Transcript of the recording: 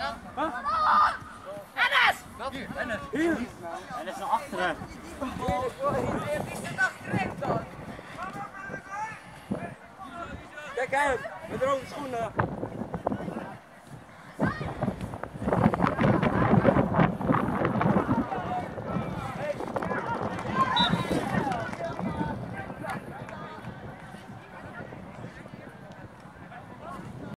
Huh? Enes! Enes! Hier! Enes naar achteren. Die. Kijk uit, met rode schoenen.